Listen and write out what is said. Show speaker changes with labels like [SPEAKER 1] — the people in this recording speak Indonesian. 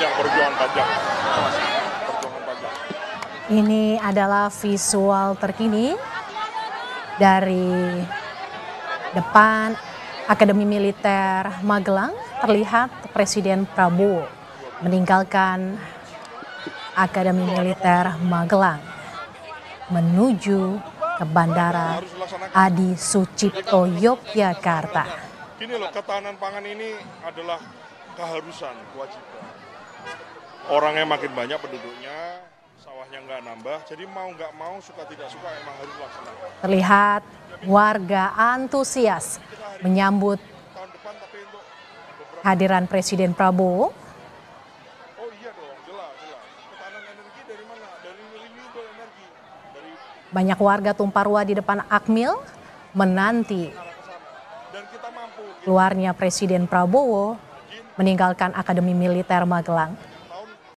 [SPEAKER 1] panjang, perjuangan panjang. Perjuangan panjang.
[SPEAKER 2] Ini adalah visual terkini dari depan Akademi Militer Magelang terlihat Presiden Prabowo meninggalkan Akademi Militer Magelang menuju ke Bandara Adi Sucipto Yogyakarta.
[SPEAKER 1] Gini loh, ketahanan pangan ini adalah keharusan, kewajiban. Orangnya makin banyak penduduknya, sawahnya nggak nambah, jadi mau nggak mau, suka tidak suka emang harus laksanakan.
[SPEAKER 2] Terlihat warga antusias menyambut hadiran Presiden Prabowo
[SPEAKER 1] oh iya dong, jelas, jelas. Ketahanan energi dari mana? Dari renewable energy, dari
[SPEAKER 2] Banyak warga tumpah ruah di depan Akmil menanti keluarnya Presiden Prabowo meninggalkan Akademi Militer Magelang.